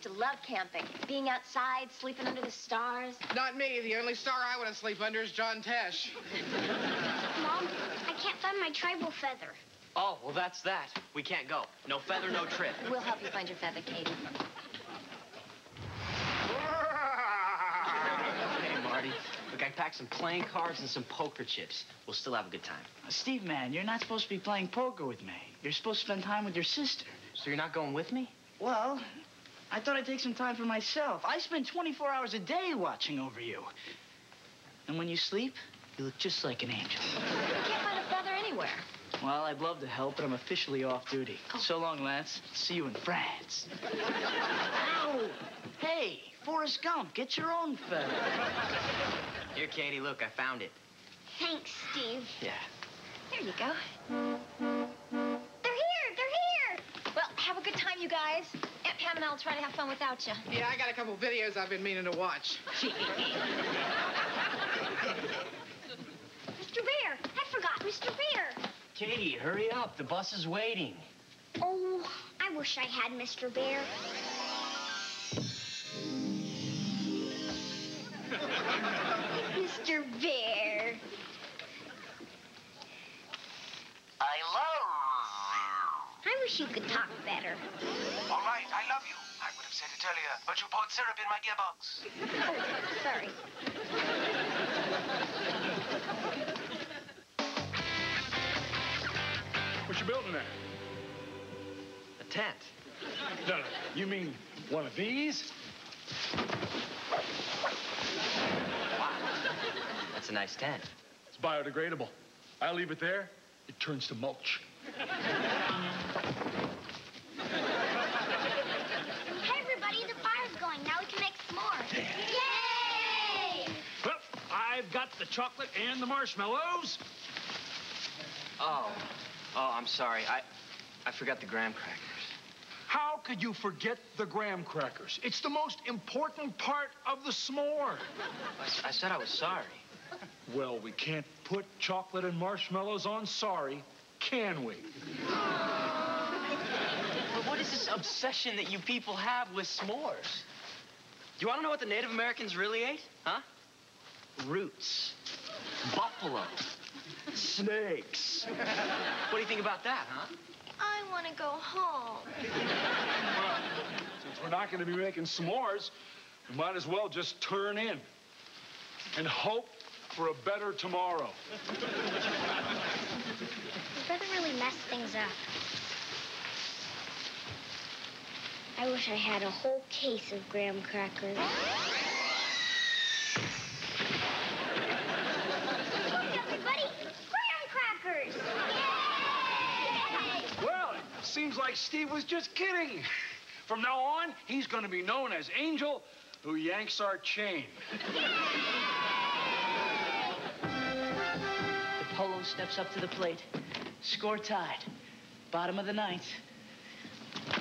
used to love camping. Being outside, sleeping under the stars. Not me. The only star I want to sleep under is John Tesh. Mom, I can't find my tribal feather. Oh, well, that's that. We can't go. No feather, no trip. We'll help you find your feather, Katie. Hey, Marty. Look, I packed some playing cards and some poker chips. We'll still have a good time. Uh, Steve, man, you're not supposed to be playing poker with me. You're supposed to spend time with your sister. So you're not going with me? Well, I thought I'd take some time for myself. I spend 24 hours a day watching over you. And when you sleep, you look just like an angel. You can't find a feather anywhere. Well, I'd love to help, but I'm officially off duty. Oh. So long, Lance. See you in France. Ow! Hey, Forrest Gump, get your own feather. Here, Katie, look, I found it. Thanks, Steve. Yeah. There you go. They're here! They're here! Well, have a good time, you guys. Aunt Pam and I will try to have fun without you. Yeah, I got a couple videos I've been meaning to watch. Mr. Bear! I forgot Mr. Bear! Katie, hurry up. The bus is waiting. Oh, I wish I had Mr. Bear. Wish you could talk better. All right, I love you. I would have said it earlier, but you poured syrup in my gearbox. Oh, sorry. What you building there? A tent. No, no. You mean one of these? That's a nice tent. It's biodegradable. I leave it there, it turns to mulch. Hey, everybody, the fire's going. Now we can make s'mores. Yay! Well, I've got the chocolate and the marshmallows. Oh. Oh, I'm sorry. I I forgot the graham crackers. How could you forget the graham crackers? It's the most important part of the s'more. I said I was sorry. Well, we can't put chocolate and marshmallows on sorry, can we? But what is this obsession that you people have with s'mores? Do you want to know what the Native Americans really ate? Huh? Roots. Buffalo. Snakes. What do you think about that, huh? I want to go home. Well, since we're not going to be making s'mores, we might as well just turn in and hope for a better tomorrow. Your brother really messed things up. I wish I had a whole case of graham crackers. Look, everybody! Graham crackers! Yay! Well, it seems like Steve was just kidding. From now on, he's going to be known as Angel, who yanks our chain. The polo steps up to the plate. Score tied. Bottom of the ninth. It's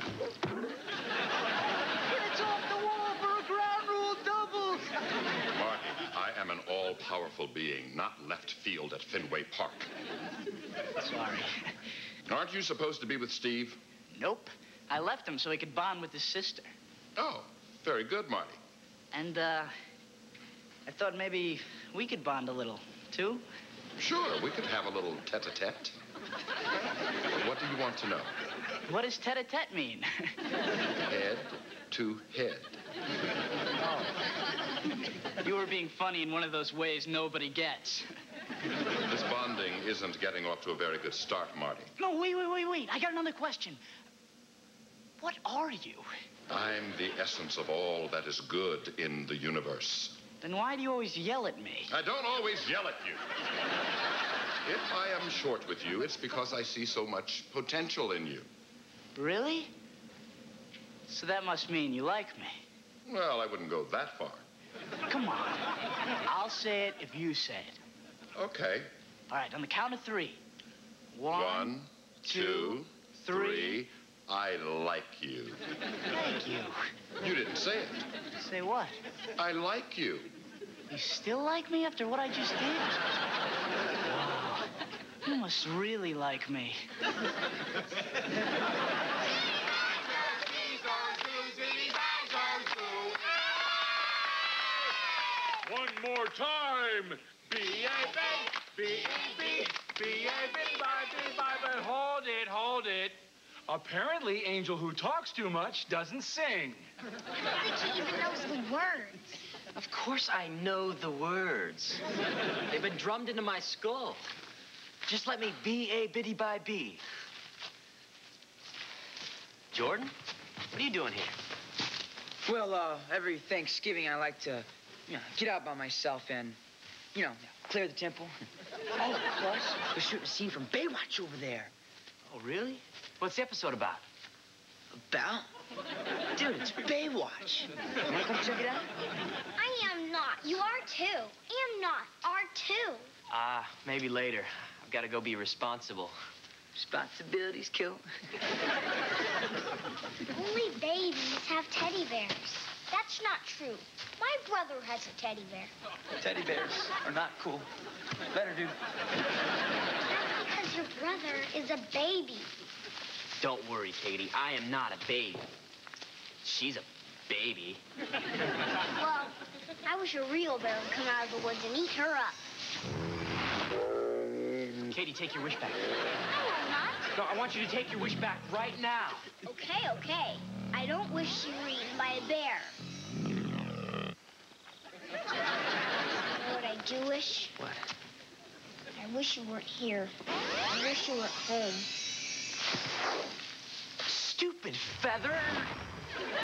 off the wall for a ground rule double. Marty, I am an all-powerful being, not left field at Fenway Park. Sorry. Aren't you supposed to be with Steve? Nope. I left him so he could bond with his sister. Oh, very good, Marty. And, uh, I thought maybe we could bond a little, too. Sure, we could have a little tete-a-tete. What do you want to know? What does tete-a-tete mean? Head to head. you were being funny in one of those ways nobody gets. This bonding isn't getting off to a very good start, Marty. No, wait, wait, wait, wait. I got another question. What are you? I'm the essence of all that is good in the universe. Then why do you always yell at me? I don't always yell at you. If I am short with you, it's because I see so much potential in you. Really? So that must mean you like me. Well, I wouldn't go that far. Come on. I'll say it if you say it. Okay. All right, on the count of three. One, One, two, three. I like you. Thank you. You didn't say it. Say what? I like you. You still like me after what I just did? Wow. You must really like me. Him. more time. B, bye, bye. Hold it, hold it. Apparently, Angel who talks too much doesn't sing. I don't think he even knows the words. Of course I know the words. They've been drummed into my skull. Just let me be a biddy by bee. Jordan, what are you doing here? Well, uh, every Thanksgiving I like to, you know, get out by myself and, you know, clear the temple. Oh, plus, we're shooting a scene from Baywatch over there. Oh, really? What's the episode about? About? Dude, it's Baywatch. You wanna come check it out? I am not. You are too. Am not. Are too. Ah, maybe later. I've got to go be responsible. Responsibilities kill. Only babies have teddy bears. That's not true. My brother has a teddy bear. Teddy bears are not cool. Better, do. That's because your brother is a baby. Don't worry, Katie. I am not a baby. She's a baby. Well, I wish a real bear would come out of the woods and eat her up. Katie, take your wish back. I will not. No, I want you to take your wish back right now. Okay, okay. I don't wish you were eaten by a bear. You know what I do wish? What? I wish you weren't here. I wish you were at home. Stupid feather.